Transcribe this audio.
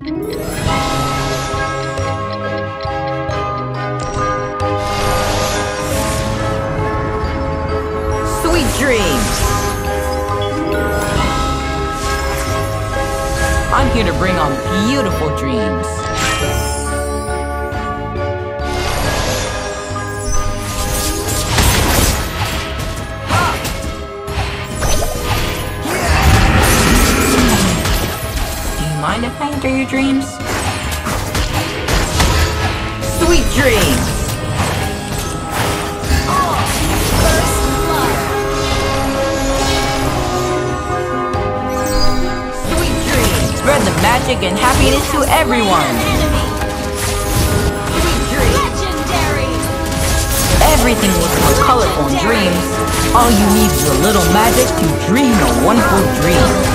Sweet dreams! I'm here to bring on beautiful dreams. Mind if I enter your dreams? Sweet dreams! Sweet dreams! Spread the magic and happiness to everyone! Everything looks more colorful in dreams. All you need is a little magic to dream a wonderful dream.